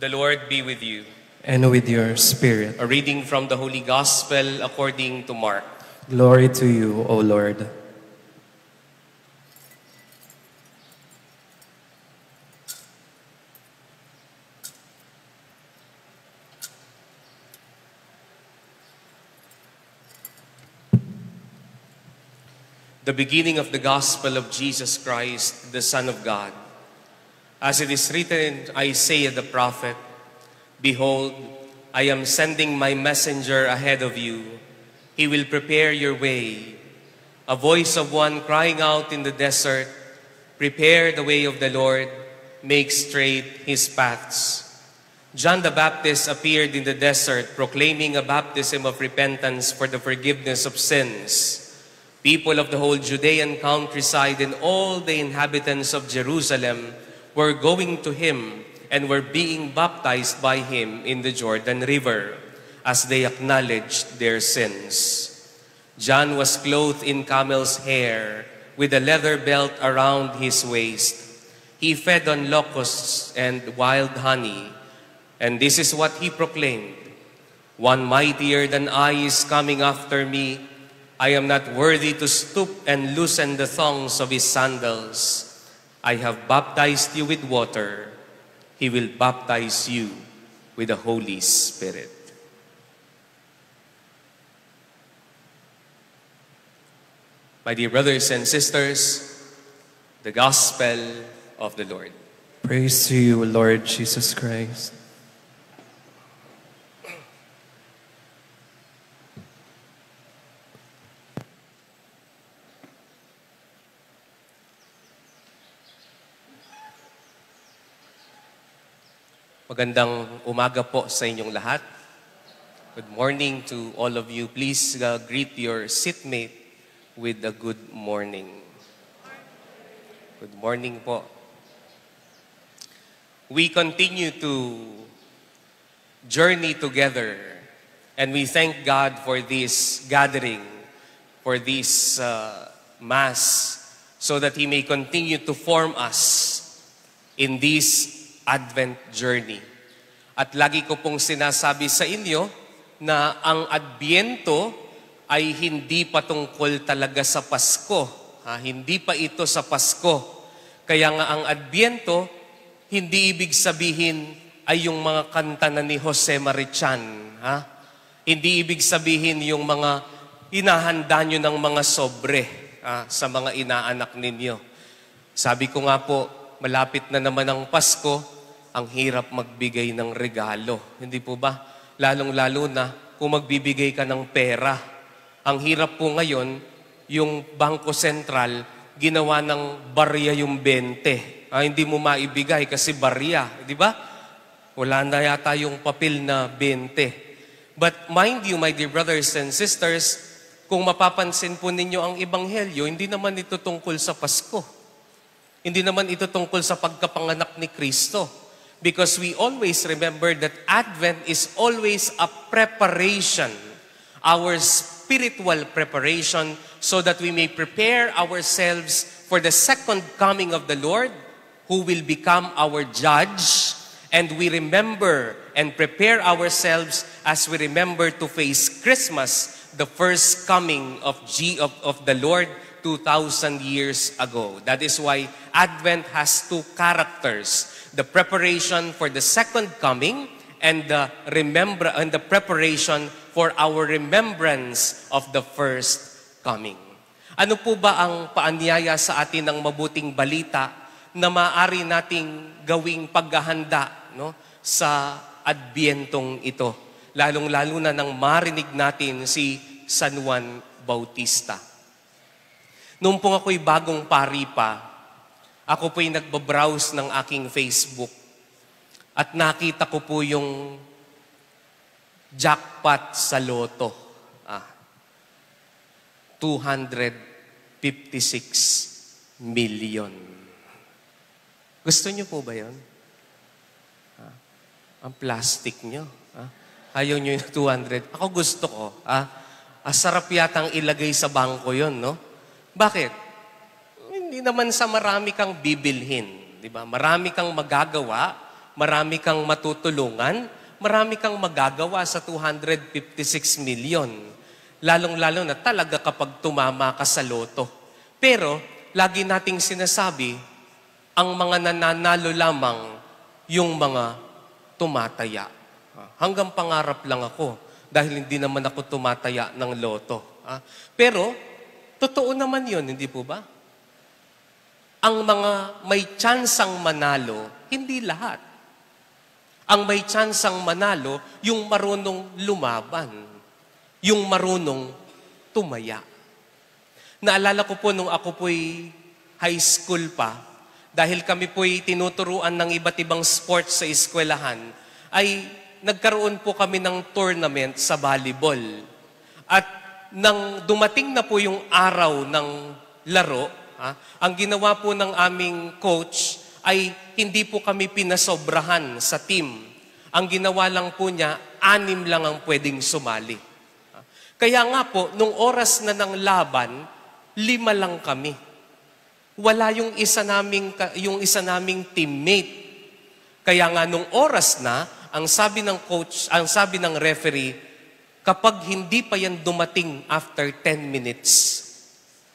The Lord be with you. and with your spirit. A reading from the Holy Gospel according to Mark. Glory to you, O Lord. The beginning of the Gospel of Jesus Christ, the Son of God. As it is written in Isaiah the prophet, Behold, I am sending my messenger ahead of you. He will prepare your way. A voice of one crying out in the desert, Prepare the way of the Lord, make straight his paths. John the Baptist appeared in the desert proclaiming a baptism of repentance for the forgiveness of sins. People of the whole Judean countryside and all the inhabitants of Jerusalem were going to him and were being baptized by him in the Jordan River as they acknowledged their sins. John was clothed in camel's hair with a leather belt around his waist. He fed on locusts and wild honey, and this is what he proclaimed One mightier than I is coming after me. I am not worthy to stoop and loosen the thongs of his sandals. I have baptized you with water. He will baptize you with the Holy Spirit. My dear brothers and sisters, the Gospel of the Lord. Praise to you, Lord Jesus Christ. Magandang umaga po sa inyong lahat. Good morning to all of you. Please uh, greet your seatmate with a good morning. Good morning po. We continue to journey together and we thank God for this gathering, for this uh, Mass, so that He may continue to form us in this Advent journey. At lagi ko pong sinasabi sa inyo na ang Adbyento ay hindi patungkol talaga sa Pasko. Ha? Hindi pa ito sa Pasko. Kaya nga ang Adbyento, hindi ibig sabihin ay yung mga kanta na ni Jose Marichan. Ha? Hindi ibig sabihin yung mga hinahanda nyo ng mga sobre ha? sa mga inaanak ninyo. Sabi ko nga po, malapit na naman ang Pasko, ang hirap magbigay ng regalo. Hindi po ba? Lalong-lalo na kung magbibigay ka ng pera. Ang hirap po ngayon, yung Bangko Sentral, ginawa ng barya yung 20. Ah, hindi mo maibigay kasi barya. Di ba? Wala na yata yung papel na 20. But mind you, my dear brothers and sisters, kung mapapansin po ninyo ang Ebanghelyo, hindi naman ito tungkol sa Pasko. Hindi naman ito tungkol sa pagkapanganak ni Kristo. Because we always remember that Advent is always a preparation, our spiritual preparation, so that we may prepare ourselves for the second coming of the Lord, who will become our judge. And we remember and prepare ourselves as we remember to face Christmas, the first coming of, G, of, of the Lord 2,000 years ago. That is why Advent has two characters the preparation for the second coming and the remember and the preparation for our remembrance of the first coming. Ano po ba ang paanyaya sa atin ng mabuting balita na maaari nating gawing paghahanda no, sa adbyentong ito? Lalong-lalo na nang marinig natin si San Juan Bautista. Noong po ako'y bagong pari pa, ako po'y nagbabrowse ng aking Facebook at nakita ko po yung jackpot sa loto. Ah, 256 million. Gusto niyo po ba yon? Ah, ang plastic niyo. Ah, ayaw niyo yung 200. Ako gusto ko. Ah, ah, sarap yatang ilagay sa bangko yon, no? Bakit? Hindi naman sa marami kang bibilhin. Di ba? Marami kang magagawa, marami kang matutulungan, marami kang magagawa sa 256 million. Lalong-lalo na talaga kapag tumama ka sa loto. Pero, lagi nating sinasabi, ang mga nananalo lamang yung mga tumataya. Hanggang pangarap lang ako dahil hindi naman ako tumataya ng loto. Pero, totoo naman yun, hindi po ba? Ang mga may tsansang manalo, hindi lahat. Ang may tsansang manalo, yung marunong lumaban. Yung marunong tumaya. Naalala ko po nung ako po'y high school pa, dahil kami po'y tinuturuan ng iba't ibang sports sa eskwelahan, ay nagkaroon po kami ng tournament sa volleyball. At nang dumating na po yung araw ng laro, ha, ang ginawa po ng aming coach ay hindi po kami pinasobrahan sa team. Ang ginawa lang po niya, anim lang ang pwedeng sumali. Kaya nga po, nung oras na ng laban, lima lang kami. Wala yung isa naming, yung isa naming teammate. Kaya nga nung oras na, ang sabi ng coach, ang sabi ng referee, kapag hindi pa yan dumating after 10 minutes,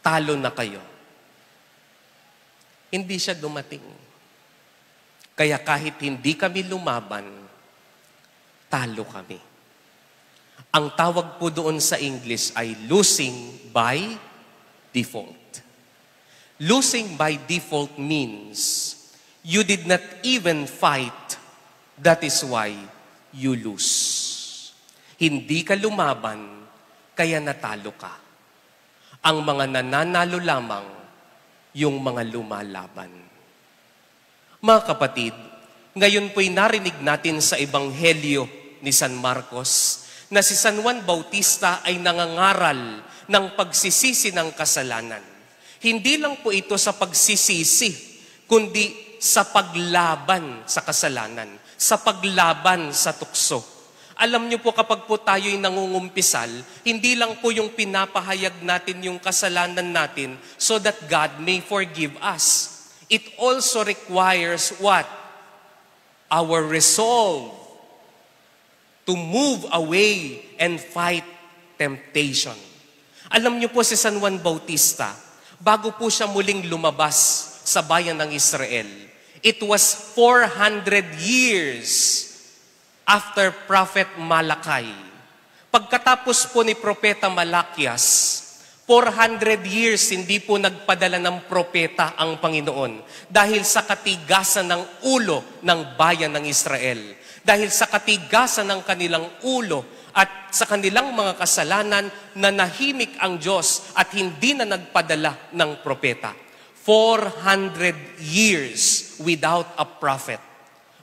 talo na kayo. Hindi siya dumating. Kaya kahit hindi kami lumaban, talo kami. Ang tawag po doon sa English ay losing by default. Losing by default means you did not even fight. That is why you lose. Hindi ka lumaban, kaya natalo ka. Ang mga nananalo lamang, yung mga lumalaban. Mga kapatid, ngayon po'y narinig natin sa Ebanghelyo ni San Marcos na si San Juan Bautista ay nangangaral ng pagsisisi ng kasalanan. Hindi lang po ito sa pagsisisi, kundi sa paglaban sa kasalanan, sa paglaban sa tukso. Alam niyo po kapag po tayo'y nangungumpisal, hindi lang po yung pinapahayag natin yung kasalanan natin so that God may forgive us. It also requires what? Our resolve to move away and fight temptation. Alam niyo po si San Juan Bautista, bago po siya muling lumabas sa bayan ng Israel. It was 400 years after Prophet Malakay. Pagkatapos po ni Propeta Malakias, 400 years hindi po nagpadala ng propeta ang Panginoon dahil sa katigasan ng ulo ng bayan ng Israel. Dahil sa katigasan ng kanilang ulo at sa kanilang mga kasalanan na nahimik ang Diyos at hindi na nagpadala ng propeta. 400 years without a prophet.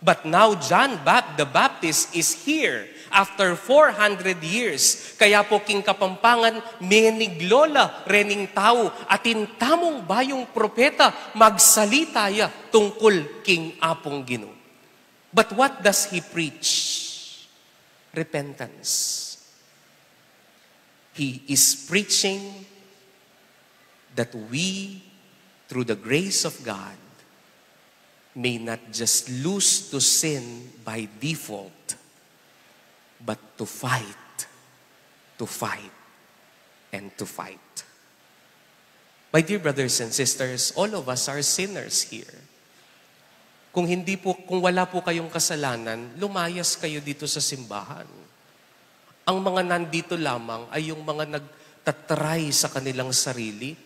But now John the Baptist is here after 400 years. Kaya po king kapampangan, meniglola rening tao, atin tamong bayong propeta, magsalita ya tungkol king apong gino. But what does he preach? Repentance. He is preaching that we, through the grace of God, may not just lose to sin by default, but to fight, to fight, and to fight. My dear brothers and sisters, all of us are sinners here. Kung hindi po, kung wala po kayong kasalanan, lumayas kayo dito sa simbahan. Ang mga nandito lamang ay yung mga nagtatry sa kanilang sarili,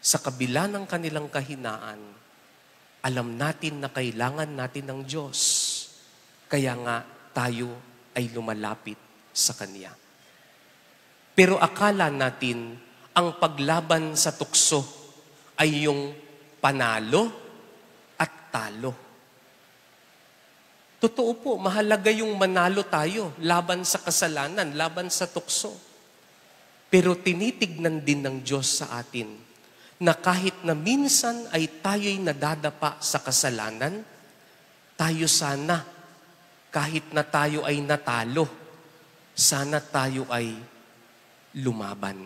sa kabila ng kanilang kahinaan, alam natin na kailangan natin ng Diyos. Kaya nga tayo ay lumalapit sa Kanya. Pero akala natin ang paglaban sa tukso ay yung panalo at talo. Totoo po, mahalaga yung manalo tayo laban sa kasalanan, laban sa tukso. Pero tinitignan din ng Diyos sa atin na kahit na minsan ay tayo'y nadadapa sa kasalanan, tayo sana, kahit na tayo ay natalo, sana tayo ay lumaban.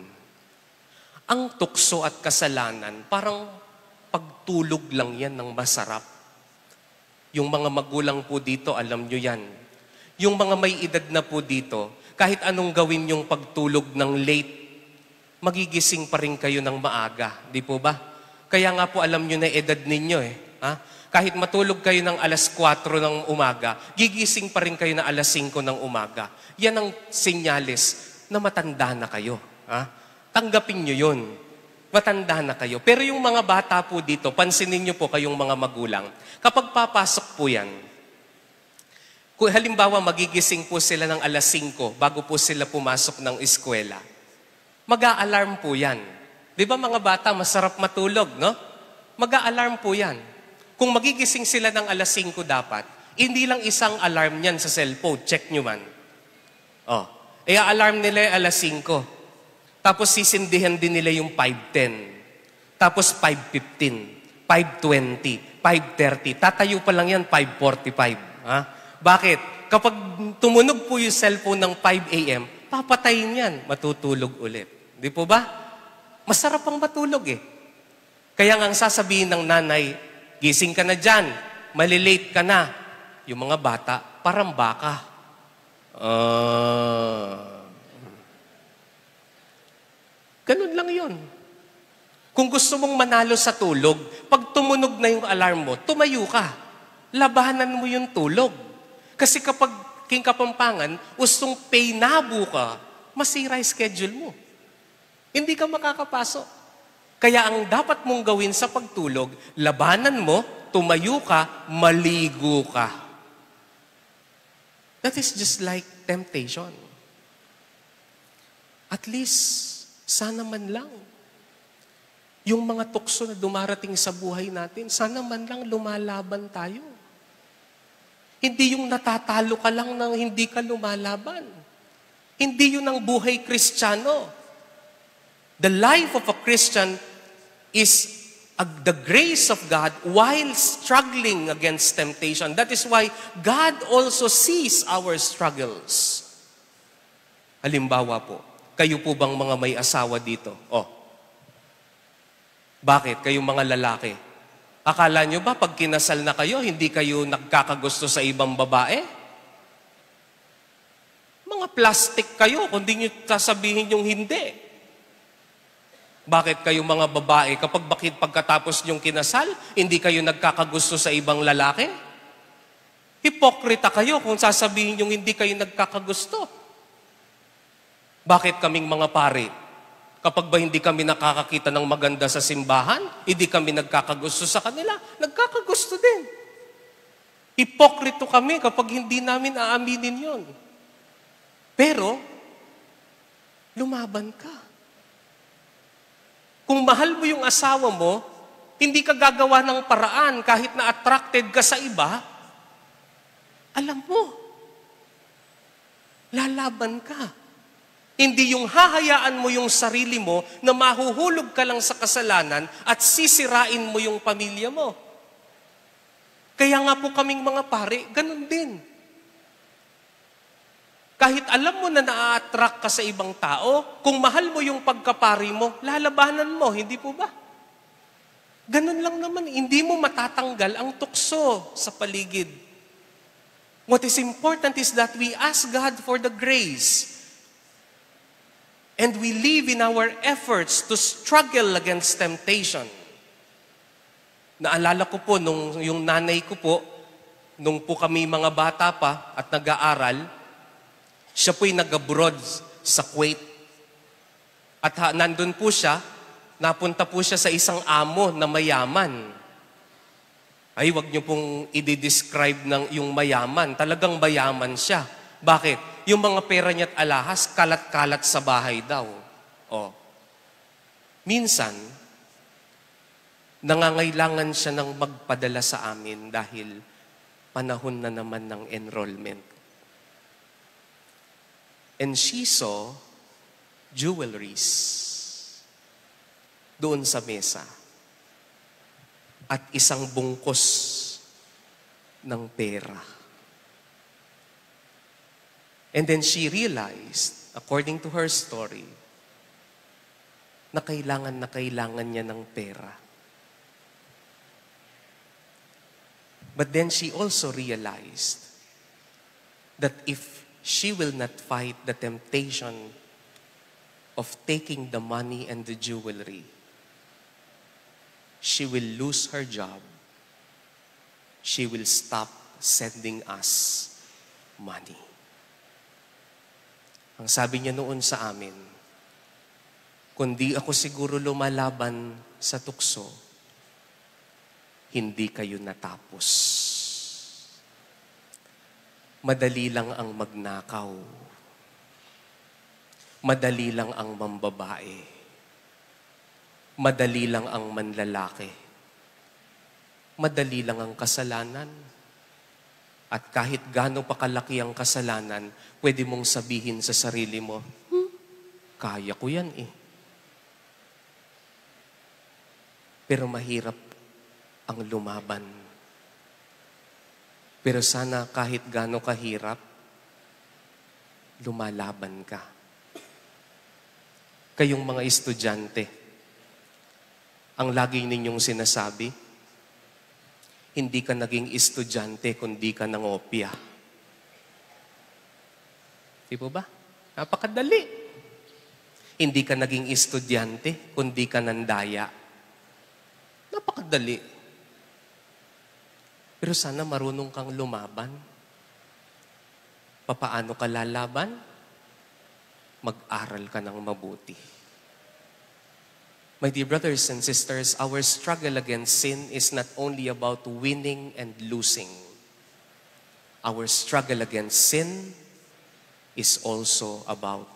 Ang tukso at kasalanan, parang pagtulog lang yan ng masarap. Yung mga magulang po dito, alam nyo yan. Yung mga may edad na po dito, kahit anong gawin yung pagtulog ng late, magigising pa rin kayo ng maaga. Di po ba? Kaya nga po alam nyo na edad ninyo eh. Ha? Kahit matulog kayo ng alas 4 ng umaga, gigising pa rin kayo na alas 5 ng umaga. Yan ang senyales na matanda na kayo. Ha? Tanggapin nyo yun. Matanda na kayo. Pero yung mga bata po dito, pansinin nyo po kayong mga magulang. Kapag papasok po yan, kung halimbawa magigising po sila ng alas 5 bago po sila pumasok ng eskwela, mag-a-alarm po yan. Di ba mga bata, masarap matulog, no? Mag-a-alarm po yan. Kung magigising sila ng alas 5 dapat, hindi lang isang alarm yan sa cellphone. Check nyo man. Oh. I-alarm nila yung alas 5. Tapos sisindihan din nila yung 5.10. Tapos 5.15. 5.20. 5.30. Tatayo pa lang yan, 5.45. Ha? Bakit? Kapag tumunog po yung cellphone ng 5 a.m., papatayin yan. Matutulog ulit. Di po ba? Masarap ang matulog eh. Kaya nga ang sasabihin ng nanay, gising ka na dyan, malilate ka na. Yung mga bata, parang baka. Ah... Ganun lang yun. Kung gusto mong manalo sa tulog, pag tumunog na yung alarm mo, tumayo ka. Labanan mo yung tulog. Kasi kapag king kapampangan, ustong painabo ka, masira yung schedule mo. Hindi ka makakapasok. Kaya ang dapat mong gawin sa pagtulog, labanan mo, tumayo ka, maligo ka. That is just like temptation. At least, sana man lang. Yung mga tukso na dumarating sa buhay natin, sana man lang lumalaban tayo. Hindi yung natatalo ka lang nang hindi ka lumalaban. Hindi yun ang buhay kristyano. The life of a Christian is a, the grace of God while struggling against temptation. That is why God also sees our struggles. Halimbawa po, kayo po bang mga may asawa dito? Oh. Bakit? Kayong mga lalaki. Akala nyo ba pag kinasal na kayo, hindi kayo nagkakagusto sa ibang babae? Mga plastic kayo, kundi nyo sasabihin yung hindi. Bakit kayo mga babae, kapag bakit pagkatapos nyong kinasal, hindi kayo nagkakagusto sa ibang lalaki? Hipokrita kayo kung sasabihin yung hindi kayo nagkakagusto. Bakit kaming mga pari? Kapag ba hindi kami nakakakita ng maganda sa simbahan, hindi kami nagkakagusto sa kanila, nagkakagusto din. Ipokrito kami kapag hindi namin aaminin yon. Pero, lumaban ka. Kung mahal mo yung asawa mo, hindi ka gagawa ng paraan kahit na attracted ka sa iba, alam mo, lalaban ka. Hindi yung hahayaan mo yung sarili mo na mahuhulog ka lang sa kasalanan at sisirain mo yung pamilya mo. Kaya nga po kaming mga pare, ganun din. Kahit alam mo na na-attract ka sa ibang tao, kung mahal mo yung pagkapari mo, lalabanan mo, hindi po ba? Ganun lang naman, hindi mo matatanggal ang tukso sa paligid. What is important is that we ask God for the grace And we live in our efforts to struggle against temptation. Naalala ko po, nung yung nanay ko po, nung po kami mga bata pa at nag-aaral, siya po'y nag-abroad sa Kuwait. At ha, nandun po siya, napunta po siya sa isang amo na mayaman. Ay, wag niyo pong i-describe ng yung mayaman. Talagang mayaman siya. Bakit? yung mga pera niya at alahas, kalat-kalat sa bahay daw. O. Minsan, nangangailangan siya ng magpadala sa amin dahil panahon na naman ng enrollment. And she saw jewelries doon sa mesa at isang bungkos ng pera. And then she realized, according to her story, na kailangan na kailangan niya ng pera. But then she also realized that if she will not fight the temptation of taking the money and the jewelry, she will lose her job. She will stop sending us money. Ang sabi niya noon sa amin, kundi ako siguro lumalaban sa tukso, hindi kayo natapos. Madali lang ang magnakaw. Madali lang ang mambabae. Madali lang ang manlalaki. Madali lang ang kasalanan. At kahit gaano pa kalaki ang kasalanan, pwede mong sabihin sa sarili mo, hmm, kaya ko yan eh. Pero mahirap ang lumaban. Pero sana kahit gaano kahirap, lumalaban ka. Kayong mga estudyante, ang lagi ninyong sinasabi, hindi ka naging estudyante kundi ka ng opya. Di po ba? Napakadali. Hindi ka naging estudyante kundi ka ng daya. Napakadali. Pero sana marunong kang lumaban. Papaano ka lalaban? Mag-aral ka ng mabuti. My dear brothers and sisters, our struggle against sin is not only about winning and losing. Our struggle against sin is also about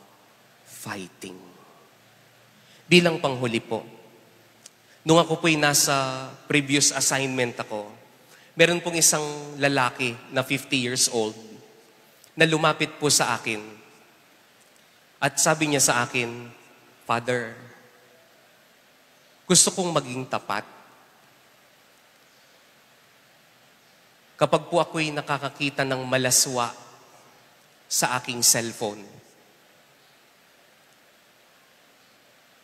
fighting. Bilang panghuli po, nung ako po'y nasa previous assignment ako, meron pong isang lalaki na 50 years old na lumapit po sa akin. At sabi niya sa akin, Father, gusto kong maging tapat. Kapag po ako'y nakakakita ng malaswa sa aking cellphone,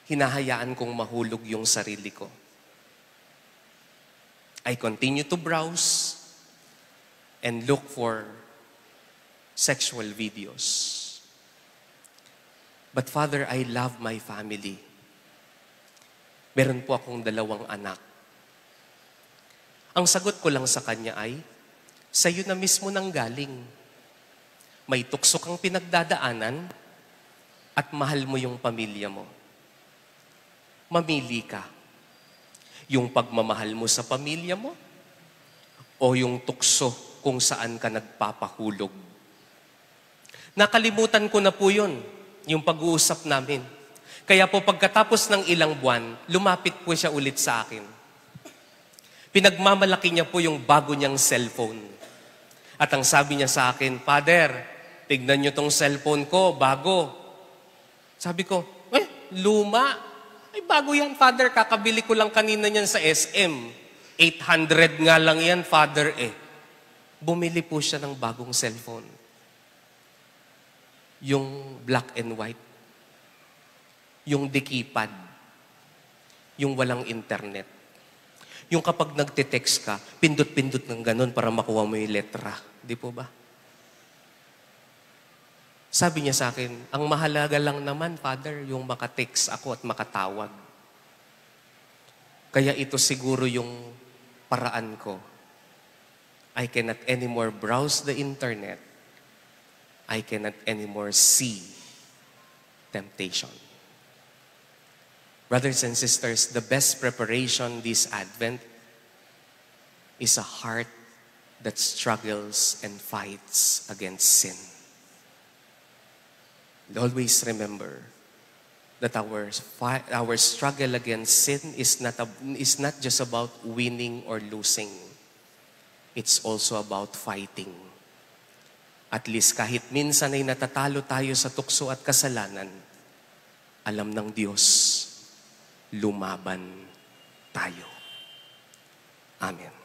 hinahayaan kong mahulog yung sarili ko. I continue to browse and look for sexual videos. But Father, I love my family. Meron po akong dalawang anak. Ang sagot ko lang sa kanya ay, sa iyo na mismo nang galing. May tukso kang pinagdadaanan at mahal mo yung pamilya mo. Mamili ka. Yung pagmamahal mo sa pamilya mo o yung tukso kung saan ka nagpapahulog. Nakalimutan ko na po yun, yung pag-uusap namin. Kaya po pagkatapos ng ilang buwan, lumapit po siya ulit sa akin. Pinagmamalaki niya po yung bago niyang cellphone. At ang sabi niya sa akin, Father, tignan niyo tong cellphone ko, bago. Sabi ko, eh, luma. Ay, bago yan, Father. Kakabili ko lang kanina niyan sa SM. 800 nga lang yan, Father eh. Bumili po siya ng bagong cellphone. Yung black and white. Yung dekipad. Yung walang internet. Yung kapag nagte-text ka, pindot-pindot ng ganun para makuha mo yung letra. Di po ba? Sabi niya sa akin, ang mahalaga lang naman, Father, yung makatext ako at makatawag. Kaya ito siguro yung paraan ko. I cannot anymore browse the internet. I cannot anymore see temptation. Brothers and sisters, the best preparation this Advent is a heart that struggles and fights against sin. And always remember that our, our struggle against sin is not, a, is not just about winning or losing. It's also about fighting. At least kahit minsan ay natatalo tayo sa tukso at kasalanan, alam ng Diyos, lumaban tayo. Amen.